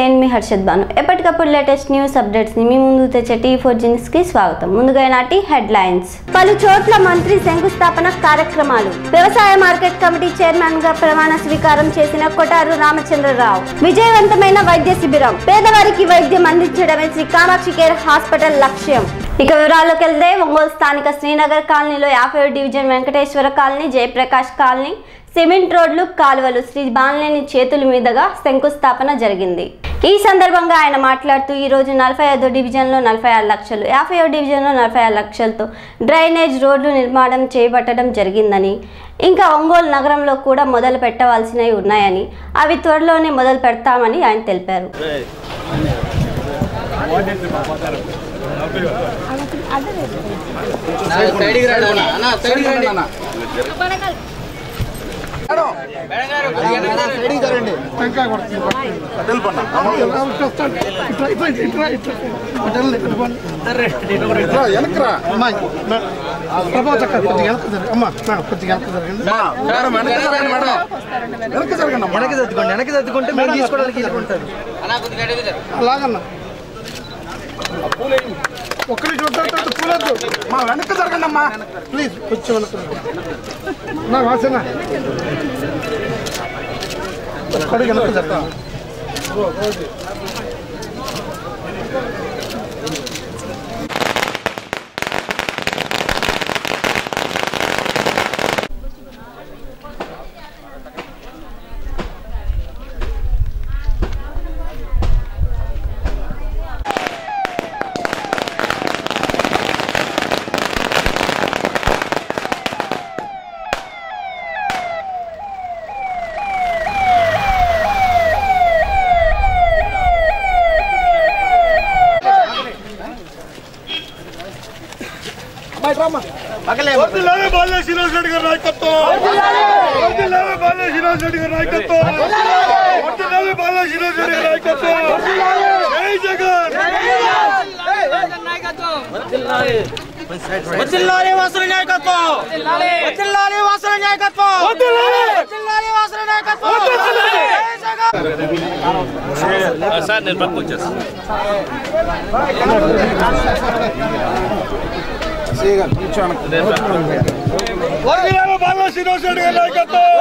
నేను మీ హర్షద్ బాను. ఎప్పటికప్పుడు latest news అప్డేట్స్ని మీ ముందు తెచ్చే టీ ఫోర్ జిన్స్కి స్వాగతం. ముందుగా నాటి హెడ్ లైన్స్ పలు చోట్ల మంత్రి శంకుస్థాపన కార్యక్రమాలు. వ్యవసాయ మార్కెట్ కమిటీ చైర్మన్గా ప్రమాణ స్వీకారం చేసిన కొటారు రామచంద్రరావు. విజయవంతమైన వైద్య శిబిరం. పేదవారికి వైద్యం అందించడమే శ్రీ కామాక్షి కేర్ హాస్పిటల్ లక్ష్యం. ఇక వివరాల్లోకి వెళ్తే ఒంగోలు స్థానిక శ్రీనగర్ కాలనీలో యాభై division Venkateswara colony Jayaprakash colony cement రోడ్లు కాలువలు శ్రీ బాలినేని చేతుల మీదుగా శంకుస్థాపన జరిగింది. ఈ సందర్భంగా ఆయన మాట్లాడుతూ ఈ రోజు నలభై ఐదో డివిజన్లో నలభై ఆరు లక్షలు యాభై డివిజన్లో నలభై ఆరు లక్షలతో డ్రైనేజ్ రోడ్లు నిర్మాణం చేపట్టడం జరిగిందని ఇంకా ఒంగోలు నగరంలో కూడా మొదలు పెట్టవలసినవి ఉన్నాయని అవి త్వరలోనే మొదలు పెడతామని ఆయన తెలిపారు. సైడ్కి రండి అన్న. అన్న సైడ్కి రండి అన్న. వెనక్కి మేడం వెనక్కి తట్టుకుంటే మేము తీసుకోవడానికి అలాగన్నా. ఒక్కరి చూడతారు పూలొద్దు. మా వెనక్కి జరగండి అమ్మా ప్లీజ్ కొంచెం వెనక్కి నా వాసన. ఒక్కడికి వెనక్కి జరగండి వర్ధిల్లాలి బాలయ్య శ్రీనివాస్ రెడ్డి గారి నాయకత్వం వర్ధిల్లాలి బాలయ్య శ్రీనివాస్ రెడ్డి గారి నాయకత్వం వర్ధిల్లాలి బాలయ్య శ్రీనివాస్ రెడ్డి గారి నాయకత్వం జై జగన్ వదిల్లాలి వాసుల నాయకత్వం వదిల్లాలి వాసుల నాయకత్వం వదిల్లాలి వాసుల నాయకత్వం సార్ నేను పక్కకు వచ్చేస్తాను వర్ధిల్లాలి బాలయ్య శ్రీనివాస్ రెడ్డి గారి నాయకత్వం వర్ధిల్లాలి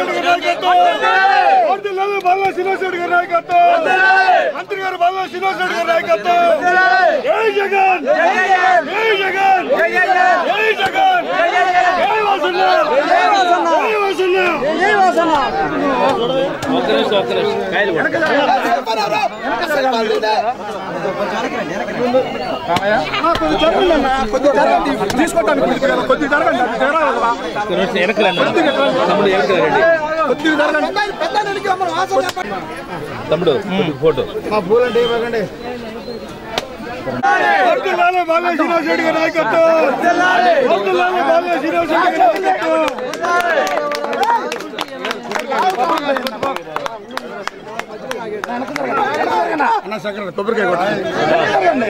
బాలయ్య శ్రీనివాస్ రెడ్డి గారి నాయకత్వం వర్ధిల్లాలి బాలయ్య శ్రీనివాస్ రెడ్డి గారి నాయకత్వం మంత్రి గారు బాలయ్య శ్రీనివాస్ రెడ్డి గారి నాయకత్వం జై జగన్ జై జగన్ జై జగన్ జై వాసన్న జై వాసన్న జై వాసన్న ఒక్క నిమిషం ఒక్క నిమిషం కాయలు కొట్టు. తీసుకోవటానికి కొద్దిగా జరగండి అది జరగాలి కదా. ఒక్క నిమిషం వెనక్కి రండి తమ్ముడు ఫోటో. మా పూలంటే ఇవ్వకండి వర్ధిల్లాలి బాలయ్య శ్రీనివాస్ రెడ్డి గారి నాయకత్వం వర్ధిల్లాలి బాలయ్య శ్రీనివాస్ రెడ్డి గారి నాయకత్వం అన్న సగం కొబ్బరికాయ కొట్టండి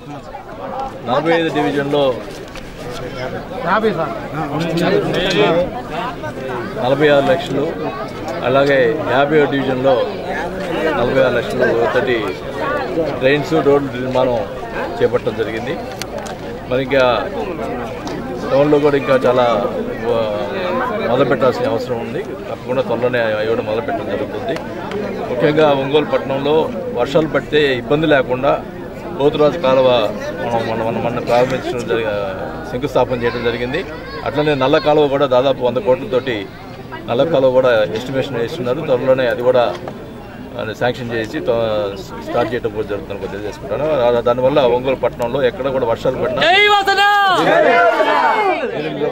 నలభై ఐదు డివిజన్లో నలభై ఆరు లక్షలు అలాగే యాభై డివిజన్లో నలభై ఆరు లక్షలు ఒకటి ట్రైన్స్ రోడ్లు నిర్మాణం చేపట్టడం జరిగింది. మరి ఇంకా టౌన్లో కూడా ఇంకా చాలా మొదలు పెట్టాల్సిన అవసరం ఉంది. తప్పకుండా త్వరలోనే అవి కూడా మొదలు పెట్టడం జరుగుతుంది. ముఖ్యంగా ఒంగోలు పట్టణంలో వర్షాలు పడితే ఇబ్బంది లేకుండా పోతురాజు కాలువ మనం మనం మనం ప్రారంభించడం జరిగి శంకుస్థాపన చేయడం జరిగింది. అట్లనే నల్ల కాలువ కూడా దాదాపు వంద కోట్లతోటి నల్ల కాలువ కూడా ఎస్టిమేషన్ వేస్తున్నారు. త్వరలోనే అది కూడా శాంక్షన్ చేసి స్టార్ట్ చేయడం కూడా జరుగుతుందని కూడా తెలియజేసుకుంటాను. దానివల్ల ఒంగోలు పట్టణంలో ఎక్కడ కూడా వర్షాలు పడినా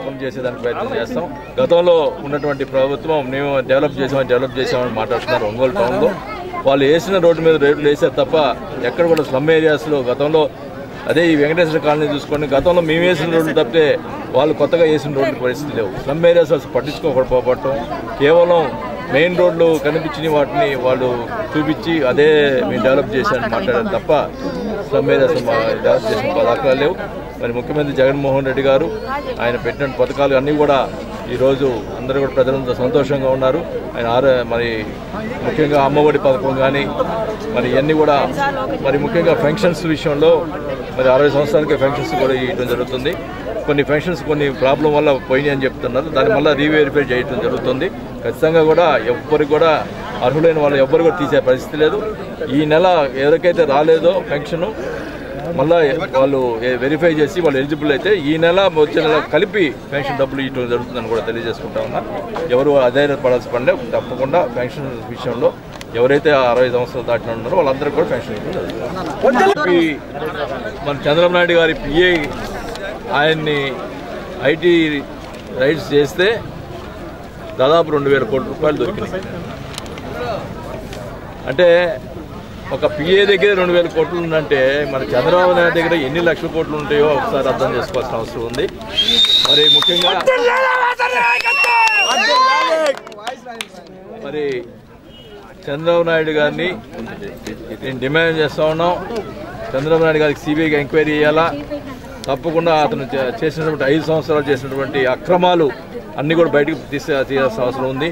పనిచేసేదానికి ప్రయత్నం చేస్తాం. గతంలో ఉన్నటువంటి ప్రభుత్వం మేము డెవలప్ చేసామని డెవలప్ చేసామని మాట్లాడుతున్నారు ఒంగోలు టౌన్లో వాళ్ళు వేసిన రోడ్డు మీద రేట్లు వేసారు తప్ప ఎక్కడ కూడా స్లమ్ ఏరియాస్లో గతంలో అదే ఈ వెంకటేశ్వర కాలనీ చూసుకోండి గతంలో మేము వేసిన రోడ్లు తప్పితే వాళ్ళు కొత్తగా వేసిన రోడ్లు పరిస్థితి లేవు. స్లమ్ ఏరియాస్ అసలు పట్టించుకోకపోవటం కేవలం మెయిన్ రోడ్లు కనిపించిన వాటిని వాళ్ళు చూపించి అదే మేము డెవలప్ చేశారని మాట్లాడారు తప్ప స్లమ్ ఏరియాస్ డెవలప్ చేసిన పథకాలు లేవు. మరి ముఖ్యమంత్రి జగన్మోహన్ రెడ్డి గారు ఆయన పెట్టిన పథకాలు అన్నీ కూడా ఈరోజు అందరూ కూడా ప్రజలంతా సంతోషంగా ఉన్నారు. ఆయన ఆరో మరి ముఖ్యంగా అమ్మఒడి పథకం కానీ మరి ఇవన్నీ కూడా మరి ముఖ్యంగా ఫంక్షన్స్ విషయంలో మరి అరవై సంవత్సరాలకి ఫంక్షన్స్ కూడా ఇవ్వడం జరుగుతుంది. కొన్ని ఫంక్షన్స్ కొన్ని ప్రాబ్లం వల్ల పోయినాయి అని చెప్తున్నారు. దాని వల్ల రీవెరిఫై చేయడం జరుగుతుంది. ఖచ్చితంగా కూడా ఎవ్వరికి కూడా అర్హులైన వాళ్ళు ఎవ్వరు కూడా తీసే పరిస్థితి లేదు. ఈ నెల ఎవరికైతే రాలేదో పెన్షన్ మళ్ళీ వాళ్ళు వెరిఫై చేసి వాళ్ళు ఎలిజిబుల్ అయితే ఈ నెల వచ్చే నెల కలిపి పెన్షన్ డబ్బులు ఇవ్వడం జరుగుతుందని కూడా తెలియజేసుకుంటా ఉన్నా. ఎవరు అధైర్యపడాల్సి పడలే తప్పకుండా పెన్షన్ విషయంలో ఎవరైతే ఆ అరవై సంవత్సరాలు దాటిన ఉన్నారో వాళ్ళందరికీ కూడా పెన్షన్ ఇవ్వడం మన చంద్రబాబు నాయుడు గారి పిఏ ఆయన్ని ఐటీ రైట్స్ చేస్తే దాదాపు రెండు వేల కోట్ల రూపాయలు దొరికినాయి. అంటే ఒక పిఏ దగ్గర రెండు వేల కోట్లు ఉందంటే మన చంద్రబాబు నాయుడు దగ్గర ఎన్ని లక్షల కోట్లు ఉంటాయో ఒకసారి అర్థం చేసుకోవాల్సిన అవసరం ఉంది. మరి ముఖ్యంగా మరి చంద్రబాబు నాయుడు గారిని నేను డిమాండ్ చేస్తా ఉన్నాం. చంద్రబాబు నాయుడు గారికి సిబిఐకి ఎంక్వైరీ చేయాలా? తప్పకుండా అతను చే- చేసినటువంటి ఐదు సంవత్సరాలు చేసినటువంటి అక్రమాలు అన్నీ కూడా బయటకు తీసే తీయాల్సిన అవసరం ఉంది.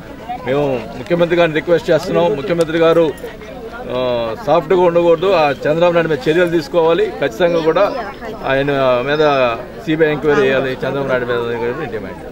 మేము ముఖ్యమంత్రి గారిని రిక్వెస్ట్ చేస్తున్నాం. ముఖ్యమంత్రి గారు సాఫ్ట్గా ఉండకూడదు. ఆ చంద్రబాబు నాయుడు మీద చర్యలు తీసుకోవాలి. ఖచ్చితంగా కూడా ఆయన మీద సిబిఐ ఎంక్వైరీ చేయాలి. చంద్రబాబు నాయుడు మీద డిమాండ్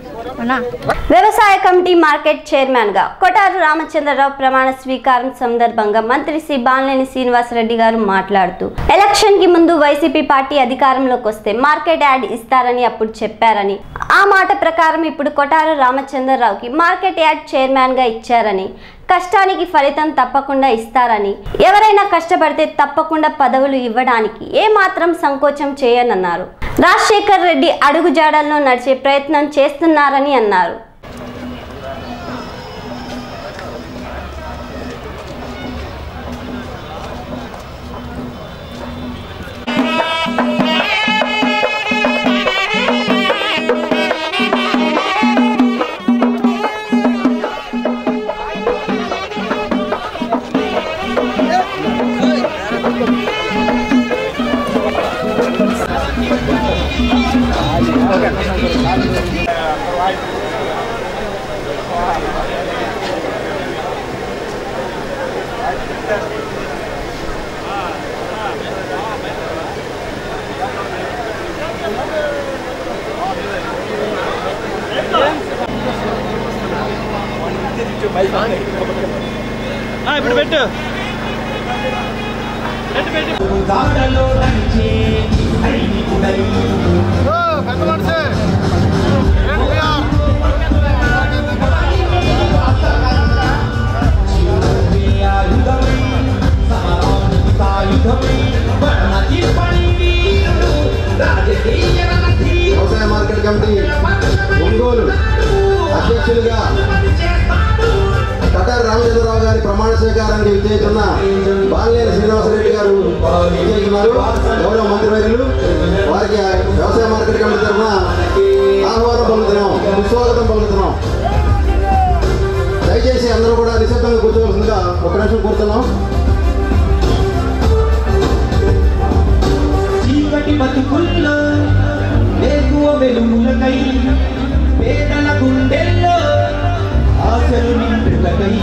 వ్యవసాయ కమిటీ మార్కెట్ చైర్మన్గా కొటారు రామచంద్రరావు ప్రమాణ స్వీకారం సందర్భంగా మంత్రి శ్రీ బాలినేని శ్రీనివాసరెడ్డి గారు మాట్లాడుతూ ఎలక్షన్కి ముందు వైసీపీ పార్టీ అధికారంలోకి వస్తే మార్కెట్ యాడ్ ఇస్తారని అప్పుడు చెప్పారని ఆ మాట ప్రకారం ఇప్పుడు కొటారు రామచంద్రరావుకి మార్కెట్ యాడ్ చైర్మన్గా ఇచ్చారని కష్టానికి ఫలితం తప్పకుండా ఇస్తారని ఎవరైనా కష్టపడితే తప్పకుండా పదవులు ఇవ్వడానికి ఏమాత్రం సంకోచం చేయనన్నారు. రాజశేఖర్ రెడ్డి అడుగుజాడల్లో నడిచే ప్రయత్నం చేస్తున్నారని అన్నారు. ఇప్పుడు పెట్టు పెద్ద మనిషి ఎన్టీఆర్ వ్యవసాయ మార్కెట్ కమిటీ ఒంగోలు అధ్యక్షులుగా కటార్ రామచంద్రరావు గారి ప్రమాణ స్వీకారానికి విజయకున్న బాలినేని శ్రీనివాసరెడ్డి గారు విజయకున్నారు గౌరవ మంత్రివర్యులు వారికి వ్యవసాయ మార్కెట్ కమిటీ తరఫున ఆహ్వానం పలుకుతున్నాం సుస్వాగతం పలుకుతున్నాం. దయచేసి అందరూ కూడా నిశ్శబ్దంగా కూర్చోవలసిందిగా ఒక నిమిషం కూర్చున్నాం చీకటి బతుకుల్లో వేకువ వెలుగులకై పేదల గుండెల్లో ఆశలు నిండుకై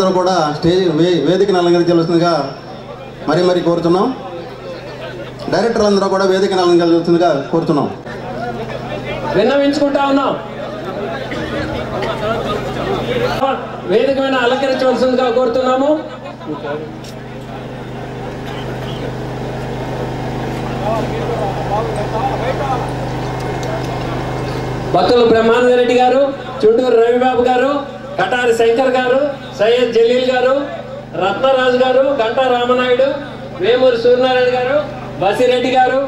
దయచేసి కూడా స్టేజ్ వేదికను అలంకరించవలసిందిగా మరీ మరీ కోరుతున్నాం. డైరెక్టర్లందరూ కూడా వేదిక అలంకరించవలసిందిగా కోరుతున్నాం. విన్నవించుకుంటా ఉన్నాం. వేదిక మీద అలంకరించవలసిందిగా కోరుతున్నాము. భక్తులు బ్రహ్మానంద రెడ్డి గారు చుట్టూరు రవిబాబు గారు కటారి శంకర్ గారు సయ్యద్ జలీల్ గారు రత్నరాజు గారు గంటా రామనాయుడు వేమూరి సూర్యనారాయణ గారు బసిరెడ్డి గారు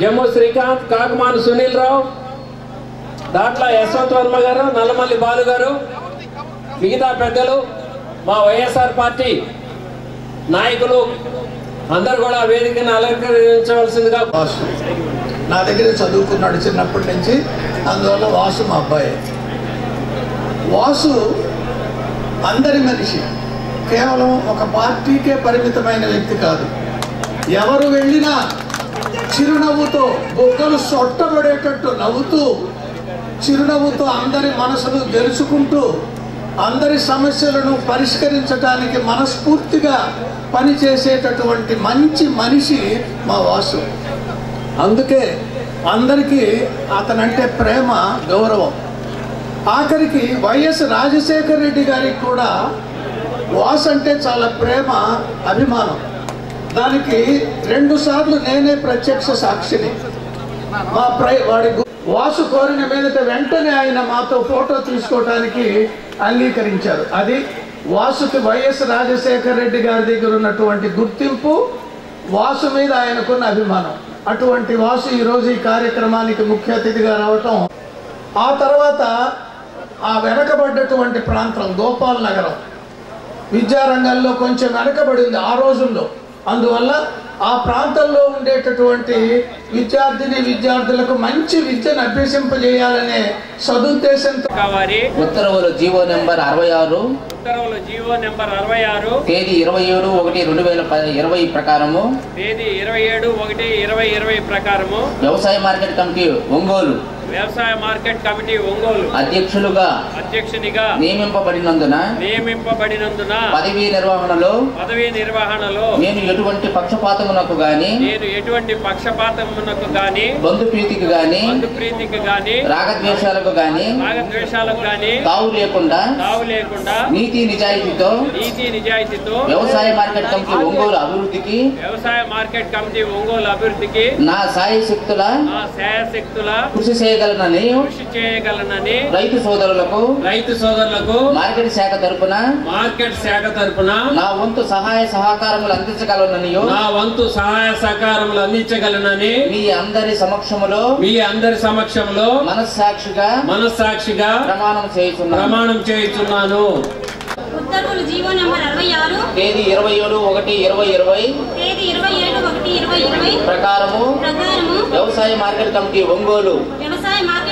జమ్ము శ్రీకాంత్ కాకుమాను సునీల్ రావు దాట్ల యశ్వంత్ వర్మ గారు నల్లమల్లి బాలు గారు మిగతా పెద్దలు మా వైఎస్ఆర్ పార్టీ నాయకులు అందరు కూడా వేదికను అలంకరించవలసిందిగా వాసు. నా దగ్గర చదువుకున్నాడు చిన్నప్పటి నుంచి అందువల్ల వాసు మా అబ్బాయి. వాసు అందరి మనిషి. కేవలం ఒక పార్టీకే పరిమితమైన వ్యక్తి కాదు. ఎవరు వెళ్ళినా చిరునవ్వుతో బొగ్గలు సొట్టబడేటట్టు నవ్వుతూ చిరునవ్వుతో అందరి మనసును గెలుచుకుంటూ అందరి సమస్యలను పరిష్కరించడానికి మనస్ఫూర్తిగా పనిచేసేటటువంటి మంచి మనిషి మా వాసు. అందుకే అందరికీ అతనంటే ప్రేమ గౌరవం. ఆఖరికి వైఎస్ రాజశేఖర రెడ్డి గారికి కూడా వాస్ అంటే చాలా ప్రేమ అభిమానం. దానికి రెండు సార్లు నేనే ప్రత్యక్ష సాక్షిని. మా ప్రై వాడి వాసు కోరిన మీదట వెంటనే ఆయన మాతో ఫోటో తీసుకోవడానికి అంగీకరించారు. అది వాసుకి వైఎస్ రాజశేఖర రెడ్డి గారి దగ్గర ఉన్నటువంటి గుర్తింపు వాసు మీద ఆయనకున్న అభిమానం. అటువంటి వాసు ఈరోజు ఈ కార్యక్రమానికి ముఖ్య అతిథిగా రావటం ఆ తర్వాత ఆ వెనకబడ్డటువంటి ప్రాంతం గోపాల్ నగరం. విద్యారంగంలో కొంచెం వెనకబడింది ఆ రోజుల్లో. అందువల్ల ఆ ప్రాంతంలో ఉండేటటువంటి విద్యార్థిని విద్యార్థులకు మంచి విద్యను అభ్యసింపజేయాలనే సదుద్దేశంతో వారి ఉత్తర్వులు జీవో నెంబర్ అరవై ఆరు. ఉత్తర్వులు జీవో నెంబర్ అరవై ఆరు. తేదీ ఇరవై ఏడు ఒకటి రెండు వేల ప- ఇరవై ప్రకారము. తేదీ ఇరవై ఏడు ఒకటి ఇరవై ఇరవై ప్రకారము. వ్యవసాయ మార్కెట్ కమిటీ ఒంగోలు. వ్యవసాయ మార్కెట్ కమిటీ ఒంగోలు అధ్యక్షులుగా అధ్యక్షునిగా నియమింపబడినందున నియమింపబడినందున పదవీ నిర్వహణలో పదవీ నిర్వహణలో నేను ఎటువంటి పక్షపాతమునకు గాని నేను ఎటువంటి పక్షపాతమునకు గాని బంధుప్రీతికి గాని బంధుప్రీతికి గాని రాగద్వేషాలకు గాని రాగద్వేషాలకు గాని తావు లేకుండా తావు లేకుండా నీతి నిజాయితీతో నీతి నిజాయితీతో వ్యవసాయ మార్కెట్ కమిటీ ఒంగోలు అభివృద్ధికి వ్యవసాయ మార్కెట్ కమిటీ ఒంగోలు అభివృద్ధికి నా సాయశక్తుల నా శాయశక్తుల కృషి చేయగలనని కృషి చేయగలనని రైతు సోదరులకు రైతు సోదరులకు మార్కెట్ శాఖ తరపున మార్కెట్ శాఖ తరపున నా వంతు సహాయ సహకారములు అందించగలనని నా వంతు సహాయ సహకారములు అందించగలనని మీ అందరి సమక్షములో మీ అందరి సమక్షంలో మనస్సాక్షిగా మనస్సాక్షిగా ప్రమాణం చేస్తున్నాను ప్రమాణం చేయుచున్నాను. ఉత్తర్వులు జీవో నెంబర్ అరవై ఆరు. తేదీ ఇరవై ఏడు ఒకటి ఇరవై ఇరవై. తేదీ ఇరవై ఏడు ఒకటి ఇరవై ఇరవై. ప్రకారము ప్రకారము వ్యవసాయ మార్కెట్ కమిటీ ఒంగోలు. వ్యవసాయ మార్కెట్ కమిటీ ఒంగోలు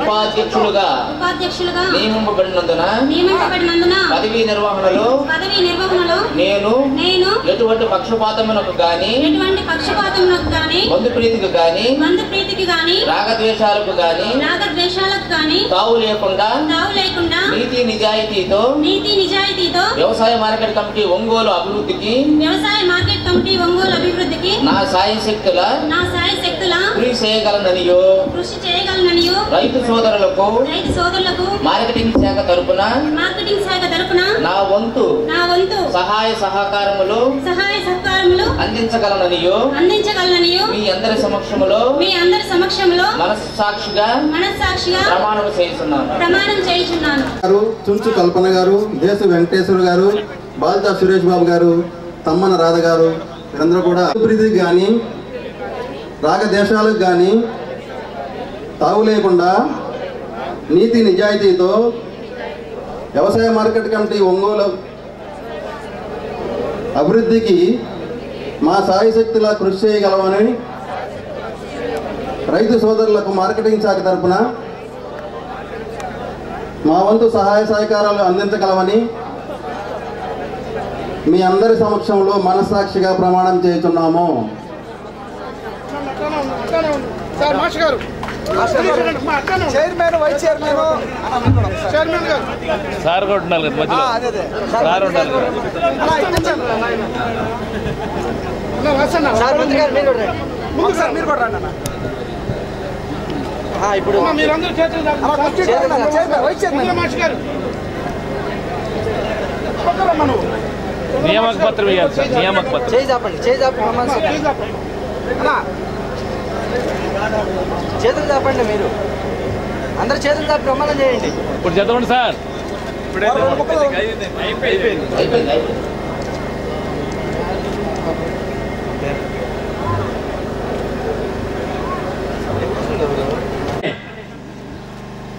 ఉపాధ్యక్షులుగా ఉపాధ్యక్షులుగా నియమింపబడినందున నియమించబడినందున పదవీ నిర్వహణలో పదవి నిర్వహణలో నేను నేను ఎటువంటి పక్షపాతమునకు గాని ఎటువంటి పక్షపాతములకు గాని బంధుప్రీతికి గాని బంధు ప్రీతికి గాని రాగద్వేషాలకు గాని రాగద్వేషాలకు గాని తావు లేకుండా తావు లేకుండా నీతి నిజాయితీతో నీతి నిజాయితీతో వ్యవసాయ మార్కెట్ కమిటీ ఒంగోలు అభివృద్ధికి వ్యవసాయ మార్కెట్ కమిటీ ఒంగోలు అభివృద్ధికి నా సాయశక్తుల నా సాయ శక్తుల కృషి చేయగలననియో కృషి రైతు సోదరులకు రైతు సోదరులకు మార్కెటింగ్ శాఖ తరపున మార్కెటింగ్ శాఖ తరపున నా వంతు నా వంతు సహాయ సహకారములు సహాయ సహకారములు అందించగలననియో అందించగలననియు మీ అందరి సమక్షములో మీ అందరి సమక్షంలో మనస్సాక్షిగా మనస్సాక్షిగా ప్రమాణం చేస్తున్నాను ప్రమాణం చేయుచున్నాను గారు చుంచు కల్పన గారు దేశ వెంకటేశ్వర గారు బాల్తా సురేష్ బాబు గారు తమ్మన రాధ గారు వీరందరూ కూడా అభివృద్ధికి కానీ రాగదేశాలకు కానీ తావు లేకుండా నీతి నిజాయితీతో వ్యవసాయ మార్కెట్ కమిటీ ఒంగోలు అభివృద్ధికి మా సాయశక్తిలా కృషి చేయగలమని రైతు సోదరులకు మార్కెటింగ్ శాఖ తరపున మా వంతు సహాయ సహకారాలు అందించగలమని మీ అందరి సమక్షంలో మనస్సాక్షిగా ప్రమాణం చేస్తున్నాము సార్ మాష్ గారు. Chairman vice chairman. చైర్మన్ గారు. సార్ కూడా ఉండాలి కదా మధ్యలో. అదే అదే. సార్ ఉండాలి. సార్ మంత్రి గారు మీరు కూడా సార్ మీరు కూడా రండి ఇప్పుడు మీరందరూ చేతులు. నియామక పత్రం ఇవ్వాలి సార్ నియామక పత్రం. చేయి చాపండి చేయి చాపండి చేతులు చాపండి మీరు. అందరు చేతులు చాపి ప్రమాణం చేయండి. ఇప్పుడు చదవండి సార్.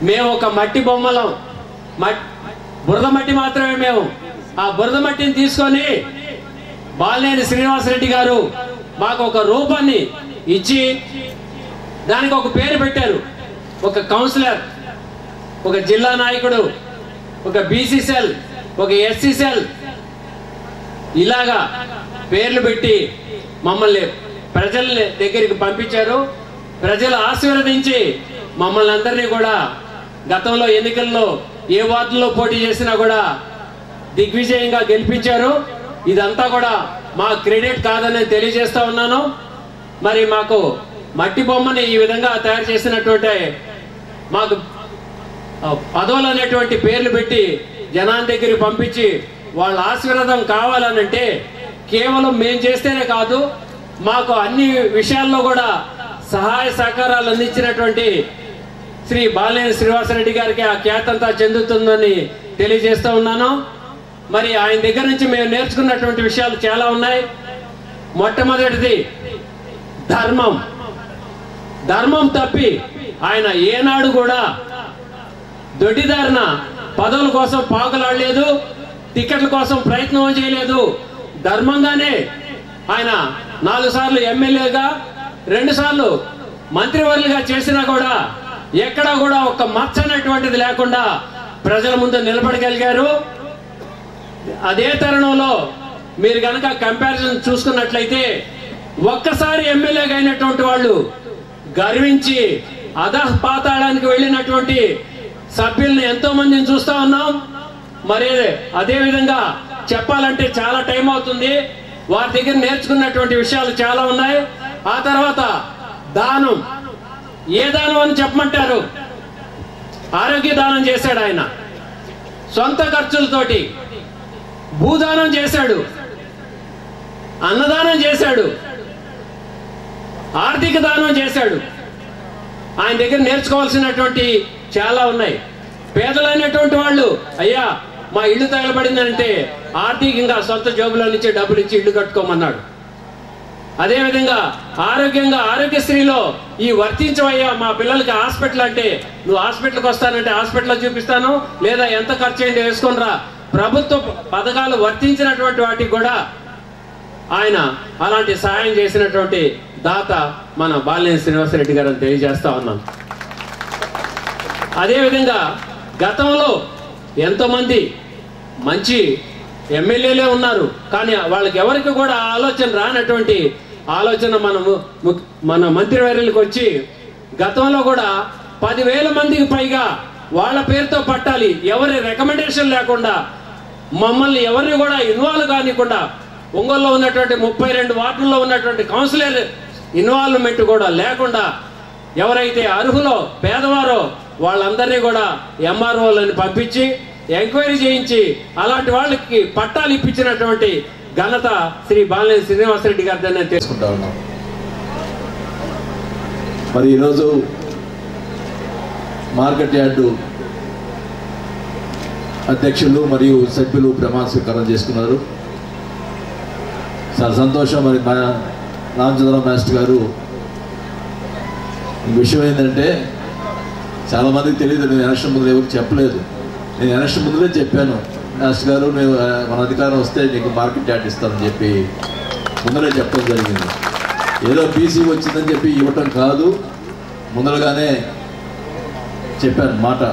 మేము ఒక మట్టి బొమ్మలం. మట్ బురద మట్టి మాత్రమే మేము. ఆ బురద మట్టిని తీసుకొని బాలినేని శ్రీనివాసరెడ్డి గారు మాకు ఒక రూపాన్ని ఇచ్చి దానికి ఒక పేరు పెట్టారు. ఒక కౌన్సిలర్ ఒక జిల్లా నాయకుడు ఒక బీసీ సెల్ ఒక ఎస్సీ సెల్. ఇలాగా పేర్లు పెట్టి మమ్మల్ని ప్రజల దగ్గరికి పంపించారు. ప్రజలు ఆశీర్వదించి మమ్మల్ని అందరినీ కూడా గతంలో ఎన్నికల్లో ఏ వార్డుల్లో పోటీ చేసినా కూడా దిగ్విజయంగా గెలిపించారు. ఇదంతా కూడా మా క్రెడిట్ కాదని తెలియజేస్తా ఉన్నాను. మరి మాకు మట్టి బొమ్మని ఈ విధంగా తయారు చేసినటువంటి మాకు పదవులు అనేటువంటి పేర్లు పెట్టి జనాల దగ్గరికి పంపించి వాళ్ళ ఆశీర్వాదం కావాలనంటే కేవలం మేం చేస్తేనే కాదు మాకు అన్ని విషయాల్లో కూడా సహాయ సహకారాలు అందించినటువంటి శ్రీ బాలినేని శ్రీనివాసరెడ్డి గారికి ఆ ఖ్యాతంతా చెందుతుందని తెలియజేస్తూ ఉన్నాను. మరి ఆయన దగ్గర నుంచి మేము నేర్చుకున్నటువంటి విషయాలు చాలా ఉన్నాయి. మొట్టమొదటిది ధర్మం. ధర్మం తప్పి ఆయన ఏనాడు కూడా దొడ్డిదారిన పదవుల కోసం పాకులాడలేదు టికెట్ల కోసం ప్రయత్నం చేయలేదు. ధర్మంగానే ఆయన నాలుగు సార్లు ఎమ్మెల్యేగా రెండు సార్లు మంత్రివర్యులుగా చేసినా కూడా ఎక్కడా కూడా ఒక మచ్చనటువంటిది లేకుండా ప్రజల ముందు నిలబడగలిగారు. అదే తరుణంలో మీరు కనుక కంపారిజన్ చూసుకున్నట్లయితే ఒక్కసారి ఎమ్మెల్యేగా అయినటువంటి వాళ్ళు గర్వించి అధః పాతాళానికి వెళ్ళినటువంటి సభ్యుల్ని ఎంతో మందిని చూస్తా ఉన్నాం. మరి అదేవిధంగా చెప్పాలంటే చాలా టైం అవుతుంది. వారి దగ్గర నేర్చుకున్నటువంటి విషయాలు చాలా ఉన్నాయి. ఆ తర్వాత దానం. ఏ దానం అని చెప్పమంటారు? ఆరోగ్య దానం చేశాడు ఆయన. సొంత ఖర్చులతోటి భూదానం చేశాడు. అన్నదానం చేశాడు. ఆర్థిక దానం చేశాడు. ఆయన దగ్గర నేర్చుకోవాల్సినటువంటి చాలా ఉన్నాయి. పేదలైనటువంటి వాళ్ళు అయ్యా మా ఇల్లు తగలబడిందంటే ఆర్థికంగా సొంత జోబులో నుంచి డబ్బులు ఇచ్చి ఇల్లు కట్టుకోమన్నాడు. అదేవిధంగా ఆరోగ్యంగా ఆరోగ్యశ్రీలో ఈ వర్తించవయ్యా మా పిల్లలకి హాస్పిటల్ అంటే నువ్వు హాస్పిటల్కి వస్తానంటే హాస్పిటల్లో చూపిస్తాను లేదా ఎంత ఖర్చు అయిందో వేసుకొనిరా. ప్రభుత్వ పథకాలు వర్తించినటువంటి వాటికి కూడా ఆయన అలాంటి సహాయం చేసినటువంటి దాత మన బాలినేని శ్రీనివాసరెడ్డి గారు అని తెలియజేస్తా ఉన్నాం. అదేవిధంగా గతంలో ఎంతోమంది మంచి ఎమ్మెల్యేలే ఉన్నారు. కానీ వాళ్ళకి ఎవరికి కూడా ఆలోచన రానటువంటి ఆలోచన మనము ము- మన మంత్రివర్యులకు వచ్చి గతంలో కూడా పదివేల మందికి పైగా వాళ్ళ పేరుతో పట్టాలి. ఎవరి రికమెండేషన్ లేకుండా మమ్మల్ని ఎవరిని కూడా ఇన్వాల్వ్ కానికుండా ఒంగోలులో ఉన్నటువంటి ముప్పై రెండు వార్డుల్లో ఉన్నటువంటి కౌన్సిలర్ ఇన్వాల్వ్మెంట్ కూడా లేకుండా ఎవరైతే అర్హులో పేదవారో వాళ్ళందరినీ కూడా ఎంఆర్ఓలను పంపించి ఎంక్వైరీ చేయించి అలాంటి వాళ్ళకి పట్టాలు ఇప్పించినటువంటి ఘనత శ్రీ బాలినేని శ్రీనివాసరెడ్డి గారిదని తెలుసుకుంటా ఉన్నాం మరి ఈరోజు మార్కెట్ యార్డు అధ్యక్షులు మరియు సభ్యులు ప్రమాణ స్వీకారం చేసుకున్నారు. చాలా సంతోషం మరి రామచంద్రరావు మాస్టర్ గారు విషయం ఏంటంటే చాలామందికి తెలియదు నేను ఎలక్షన్ ముందు ఎవరికి చెప్పలేదు. నేను ఎలక్షన్ ముందులే చెప్పాను. మాస్టర్ గారు నేను మన అధికారం వస్తే నీకు మార్కెట్ యార్డ్ ఇస్తానని చెప్పి ముందరే చెప్పడం జరిగింది. ఏదో బీసీ వచ్చిందని చెప్పి ఇవ్వటం కాదు. ముందరగానే చెప్పాను మాట.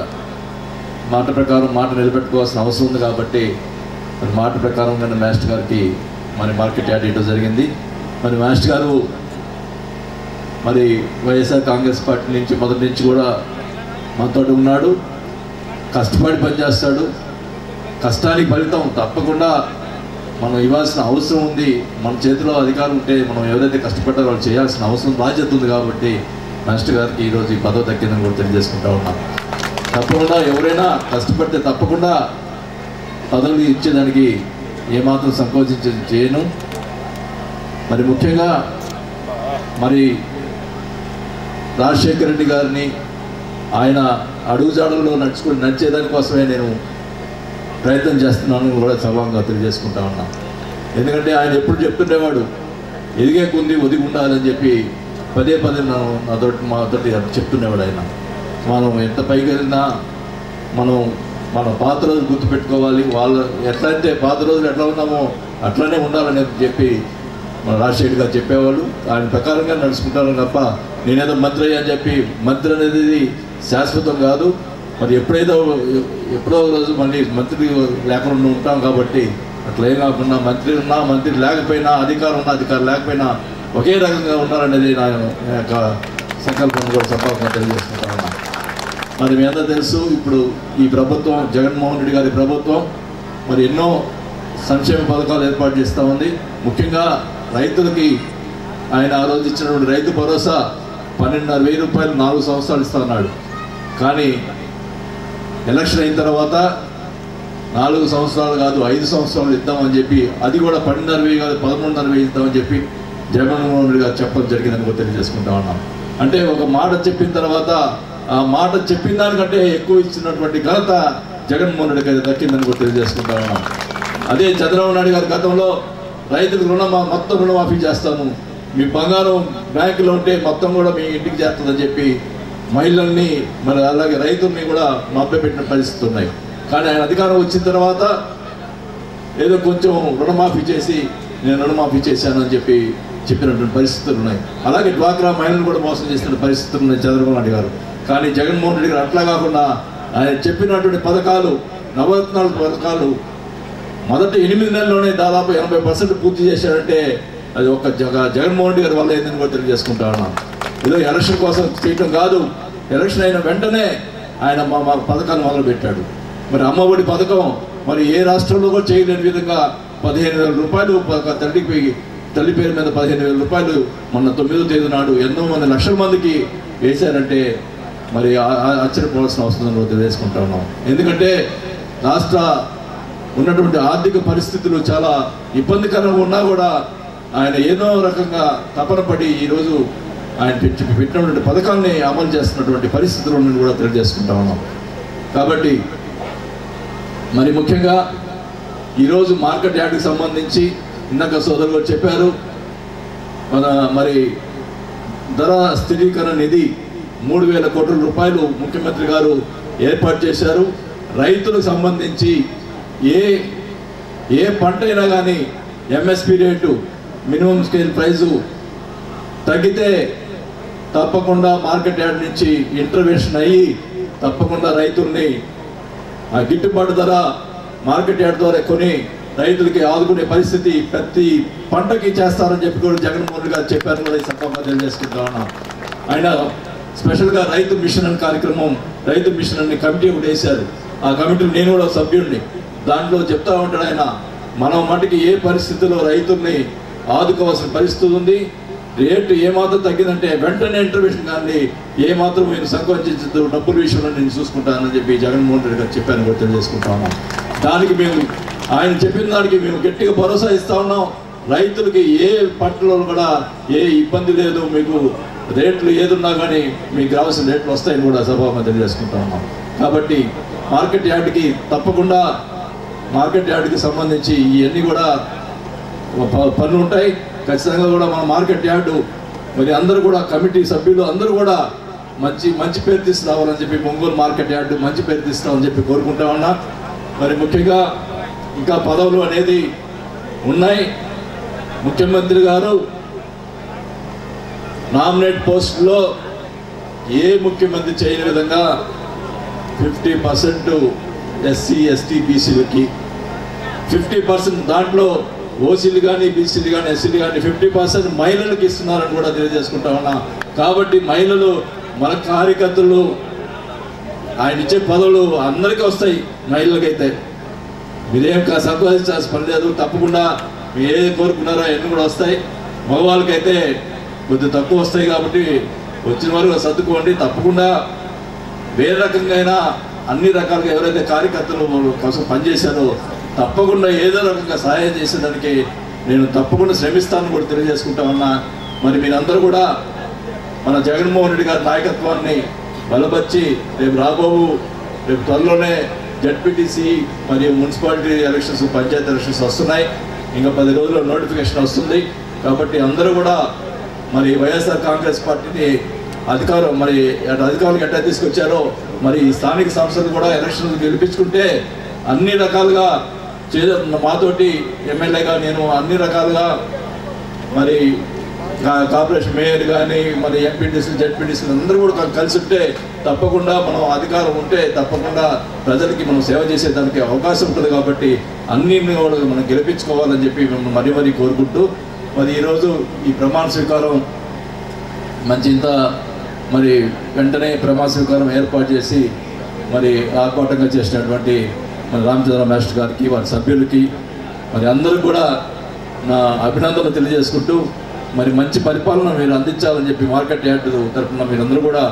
మాట ప్రకారం మాట నిలబెట్టుకోవాల్సిన అవసరం ఉంది కాబట్టి మరి మాట ప్రకారం నేను మాస్టర్ గారికి మరి మార్కెట్ యాడ్ ఇవ్వడం జరిగింది. మరి మాస్టర్ గారు మరి వైఎస్ఆర్ కాంగ్రెస్ పార్టీ నుంచి మొదటి నుంచి కూడా మనతో ఉన్నాడు. కష్టపడి పనిచేస్తాడు. కష్టానికి ఫలితం తప్పకుండా మనం ఇవ్వాల్సిన అవసరం ఉంది. మన చేతిలో అధికారం ఉంటే మనం ఎవరైతే కష్టపడ్డారో వాళ్ళు చేయాల్సిన అవసరం బాధ్యత ఉంది కాబట్టి మాస్టర్ గారికి ఈరోజు ఈ పదవి దక్కిందని కూడా తెలియజేసుకుంటా ఉన్నాం. తప్పకుండా ఎవరైనా కష్టపడితే తప్పకుండా పదవులు ఇచ్చేదానికి ఏమాత్రం సంకోచించి చేయను. మరి ముఖ్యంగా మరి రాజశేఖర రెడ్డి గారిని ఆయన అడుగుజాడల్లో నడుచుకుని నడిచేదానికోసమే నేను ప్రయత్నం చేస్తున్నాను కూడా సభంగా తెలియజేసుకుంటా ఉన్నా. ఎందుకంటే ఆయన ఎప్పుడు చెప్తుండేవాడు ఎదిగే కొంది ఒదిగి ఉండాలని చెప్పి పదే పదే నా నాతోటి మాతోటి చెప్తుండేవాడు ఆయన. మనం ఎంత పైకి వెళ్ళినా మనం మన పాత రోజులు గుర్తుపెట్టుకోవాలి. వాళ్ళు ఎట్లా అయితే పాత రోజులు ఎట్లా ఉన్నామో అట్లానే ఉండాలని చెప్పి రాజశేఖర్ గారు చెప్పేవాళ్ళు ఆయన ప్రకారంగా నడుచుకుంటారు తప్ప నేనేదో మంత్రి అని చెప్పి మంత్రి అనేది శాశ్వతం కాదు. మరి ఎప్పుడైతే ఎప్పుడో రోజు మళ్ళీ మంత్రి లేకుండా ఉంటాం కాబట్టి అట్లా ఏం కాకుండా మంత్రి ఉన్నా మంత్రి లేకపోయినా అధికారం ఉన్నా అధికారం లేకపోయినా ఒకే రకంగా ఉన్నారనేది నా యొక్క సంకల్పం కూడా సంపర్కంగా తెలియజేసుకుంటాను మరి మీ అందరూ తెలుసు ఇప్పుడు ఈ ప్రభుత్వం జగన్మోహన్ రెడ్డి గారి ప్రభుత్వం మరి ఎన్నో సంక్షేమ పథకాలు ఏర్పాటు చేస్తూ ఉంది. ముఖ్యంగా రైతులకి ఆయన ఆ రోజు ఇచ్చినటువంటి రైతు భరోసా పన్నెండున్నర వెయ్యి రూపాయలు నాలుగు సంవత్సరాలు ఇస్తా ఉన్నాడు కానీ ఎలక్షన్ అయిన తర్వాత నాలుగు సంవత్సరాలు కాదు ఐదు సంవత్సరాలు ఇద్దామని చెప్పి అది కూడా పన్నెండున్నర వెయ్యి కాదు పదమూడున్నర వెయ్యి ఇద్దామని చెప్పి జగన్మోహన్ రెడ్డి గారు చెప్పడం జరిగిందని కూడా తెలియజేసుకుంటా ఉన్నాం. అంటే ఒక మాట చెప్పిన తర్వాత ఆ మాట చెప్పిన దానికంటే ఎక్కువ ఇచ్చినటువంటి ఘనత జగన్మోహన్ రెడ్డి గారికి దక్కిందని కూడా తెలియజేసుకుంటా ఉన్నాం. అదే చంద్రబాబు నాయుడు గారి గతంలో రైతులకు రుణమా మొత్తం రుణమాఫీ చేస్తాను మీ బంగారం బ్యాంకులో ఉంటే మొత్తం కూడా మీ ఇంటికి చేస్తుందని చెప్పి మహిళల్ని మరి అలాగే రైతుల్ని కూడా మభ్యపెట్టిన పరిస్థితులు ఉన్నాయి. కానీ ఆయన అధికారం వచ్చిన తర్వాత ఏదో కొంచెం రుణమాఫీ చేసి నేను రుణమాఫీ చేశాను అని చెప్పి చెప్పినటువంటి పరిస్థితులు ఉన్నాయి. అలాగే డ్వాక్రా మహిళలు కూడా మోసం చేసిన పరిస్థితులు ఉన్నాయి చంద్రబాబు నాయుడు గారు. కానీ జగన్మోహన్ రెడ్డి గారు అట్లా కాకుండా ఆయన చెప్పినటువంటి పథకాలు నవరత్నాలు పథకాలు మొదటి ఎనిమిది నెలల్లోనే దాదాపు ఎనభై పర్సెంట్ పూర్తి చేశారంటే అది ఒక జగ జగన్మోహన్ రెడ్డి గారి వల్ల ఏందని కూడా తెలియజేసుకుంటా ఉన్నాను. ఏదో ఎలక్షన్ కోసం చేయటం కాదు ఎలక్షన్ అయిన వెంటనే ఆయన మా మా పథకాలు మొదలుపెట్టాడు. మరి అమ్మఒడి పథకం మరి ఏ రాష్ట్రంలో కూడా చేయలేని విధంగా పదిహేను వేల రూపాయలు తల్లికి తల్లి పేరు మీద పదిహేను వేల రూపాయలు మొన్న తొమ్మిదో తేదీ నాడు ఎన్నో మంది లక్షల మందికి వేశారంటే మరి ఆ- ఆశ్చర్యపోవాల్సిన అవసరం తెలియజేసుకుంటా ఉన్నాం ఎందుకంటే రాష్ట్ర ఉన్నటువంటి ఆర్థిక పరిస్థితులు చాలా ఇబ్బందికరంగా ఉన్నా కూడా ఆయన ఏదో రకంగా తపన పడి ఈరోజు ఆయన పెట్టి పెట్టినటువంటి పథకాన్ని అమలు చేస్తున్నటువంటి పరిస్థితులను కూడా తెలియజేసుకుంటా ఉన్నాం. కాబట్టి మరి ముఖ్యంగా ఈరోజు మార్కెట్ యార్డ్కి సంబంధించి ఇందాక సోదరులు గారు చెప్పారు మన మరి ధర స్థిరీకరణ నిధి మూడు వేల కోట్ల రూపాయలు ముఖ్యమంత్రి గారు ఏర్పాటు చేశారు. రైతులకు సంబంధించి ఏ ఏ పంట అయినా కానీ MSP rate minimum scale price తగ్గితే తప్పకుండా మార్కెట్ యార్డ్ నుంచి ఇంటర్వెన్షన్ అయ్యి తప్పకుండా రైతుల్ని ఆ గిట్టుబాటు ధర మార్కెట్ యార్డ్ ద్వారా కొని రైతులకి ఆదుకునే పరిస్థితి ప్రతి పంటకి చేస్తారని చెప్పి కూడా జగన్మోహన్ రెడ్డి గారు చెప్పారు కూడా ఈ సందర్భంగా తెలియజేసుకుంటా ఆయన స్పెషల్గా రైతు మిషన్ అని కార్యక్రమం రైతు మిషన్ అని కమిటీ ఒకటి వేశారు. ఆ కమిటీలో నేను కూడా సభ్యుడిని. దాంట్లో చెప్తా ఉంటాడు ఆయన మనం మటుకి ఏ పరిస్థితిలో రైతుల్ని ఆదుకోవాల్సిన పరిస్థితి ఉంది? రేటు ఏమాత్రం తగ్గిందంటే వెంటనే ఇంటర్వ్యూషన్ కానీ ఏమాత్రం నేను సంకోచించదు డబ్బుల విషయంలో నేను చూసుకుంటానని చెప్పి జగన్మోహన్ రెడ్డి గారు చెప్పాను కూడా తెలియజేసుకుంటా దానికి మేము ఆయన చెప్పిన దానికి మేము గట్టిగా భరోసా ఇస్తా ఉన్నాం. రైతులకి ఏ పంటలో కూడా ఏ ఇబ్బంది లేదు. మీకు రేట్లు ఏదున్నా కానీ మీకు కావాల్సిన రేట్లు వస్తాయని కూడా సభాగా తెలియజేసుకుంటా ఉన్నాం. కాబట్టి మార్కెట్ యార్డ్కి తప్పకుండా మార్కెట్ యార్డ్కి సంబంధించి ఇవన్నీ కూడా ప- పనులు ఉంటాయి. ఖచ్చితంగా కూడా మన మార్కెట్ యార్డు మరి అందరూ కూడా కమిటీ సభ్యులు అందరూ కూడా మంచి మంచి పేరు తీసుకురావాలని చెప్పి ఒంగోలు మార్కెట్ యార్డు మంచి పేరు తీసుకురావాలని చెప్పి కోరుకుంటా ఉన్నా. మరి ముఖ్యంగా ఇంకా పదవులు అనేది ఉన్నాయి. ముఖ్యమంత్రి గారు నామినేట్ పోస్టులో ఏ ముఖ్యమంత్రి చేయని విధంగా ఫిఫ్టీ పర్సెంట్ ఎస్సీ ఎస్టీ బీసీలకి ఫిఫ్టీ పర్సెంట్ దాంట్లో ఓసీలు కానీ బీసీలు కానీ ఎస్సీలు కానీ ఫిఫ్టీ పర్సెంట్ మహిళలకు ఇస్తున్నారని కూడా తెలియజేసుకుంటా ఉన్నా. కాబట్టి మహిళలు మన కార్యకర్తలు ఆయన ఇచ్చే పదవులు అందరికీ వస్తాయి మహిళలకైతే. మీరేం కా- పని లేదు. తప్పకుండా మీరు ఏది కోరుకున్నారో అవన్నీ కూడా వస్తాయి. మగవాళ్ళకైతే కొద్దిగా తక్కువ వస్తాయి కాబట్టి వచ్చిన వరకు సర్దుకోండి. తప్పకుండా వేరే రకంగా అయినా అన్ని రకాలుగా ఎవరైతే కార్యకర్తలు కోసం పనిచేశారో తప్పకుండా ఏదో రకంగా సహాయం చేసేదానికి నేను తప్పకుండా శ్రమిస్తానని కూడా తెలియజేసుకుంటామన్నా మరి మీరందరూ కూడా మన జగన్మోహన్ రెడ్డి గారి నాయకత్వాన్ని బలపరిచి రేపు రాబోవు రేపు త్వరలోనే జడ్పీటీసీ మరియు మున్సిపాలిటీ ఎలక్షన్స్ పంచాయతీ ఎలక్షన్స్ వస్తున్నాయి. ఇంకా పది రోజుల్లో నోటిఫికేషన్ వస్తుంది. కాబట్టి అందరూ కూడా మరి వైఎస్ఆర్ కాంగ్రెస్ పార్టీని అధికారం మరి అటు అధికారులకు ఎట్లా తీసుకొచ్చారో మరి స్థానిక సంస్థలు కూడా ఎలక్షన్లు గెలిపించుకుంటే అన్ని రకాలుగా చే మాతోటి ఎమ్మెల్యేగా నేను అన్ని రకాలుగా మరి కా- కార్పొరేషన్ మేయర్ కానీ మరి ఎంపీటీసీ జెడ్పీటీసీ అందరూ కూడా కలిసి ఉంటే తప్పకుండా మనం అధికారం ఉంటే తప్పకుండా ప్రజలకి మనం సేవ చేసేదానికి అవకాశం ఉంటుంది కాబట్టి అన్ని కూడా మనం గెలిపించుకోవాలని చెప్పి మేము మరీ మరీ కోరుకుంటూ మరి ఈరోజు ఈ ప్రమాణ స్వీకారం మంచి ఇంత మరి వెంటనే ప్రమాణ స్వీకారం ఏర్పాటు చేసి మరి ఆర్భాటంగా చేసినటువంటి మన రామచంద్ర మాస్టర్ గారికి వారి సభ్యులకి మరి అందరూ కూడా నా అభినందనలు తెలియజేసుకుంటూ మరి మంచి పరిపాలన మీరు అందించాలని చెప్పి మార్కెట్ యార్డ్ తరఫున మీరందరూ కూడా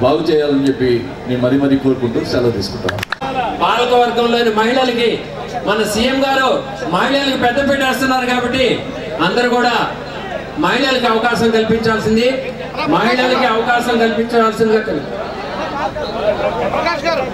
బాగు చేయాలని చెప్పి నేను మరీ మరీ కోరుకుంటూ సెలవు తీసుకుంటాను పాలకవర్గంలోని మహిళలకి మన సీఎం గారు మహిళలకు పెద్దపీట వేస్తున్నారు కాబట్టి అందరూ కూడా మహిళలకు అవకాశం కల్పించాల్సింది. మహిళలకి అవకాశం కల్పించాల్సిందిగా కోరు- ప్రకాష్ గారు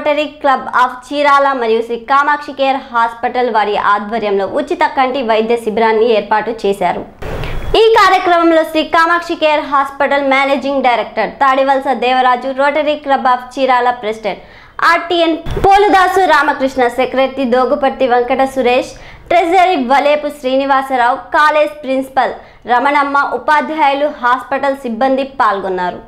రోటరీ క్లబ్ ఆఫ్ చీరాల మరియు శ్రీ కామాక్షి కేర్ హాస్పిటల్ వారి ఆధ్వర్యంలో ఉచిత కంటి వైద్య శిబిరాన్ని ఏర్పాటు చేశారు. ఈ కార్యక్రమంలో Sri Kamakshi care hospital managing director Tadivalasa Devaraju rotary club of Chirala president RTN Poludasu Ramakrishna secretary Doguparthi Venkata Suresh treasury Valepu Srinivasarao college principal Ramanamma ఉపాధ్యాయులు హాస్పిటల్ సిబ్బంది పాల్గొన్నారు.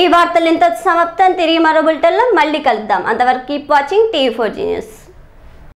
ఈ వార్తలు ఇంత సమాప్తం. తిరిగి మరో బులెటిన్లో మళ్ళీ కలుద్దాం. అంతవరకు keep watching TV four news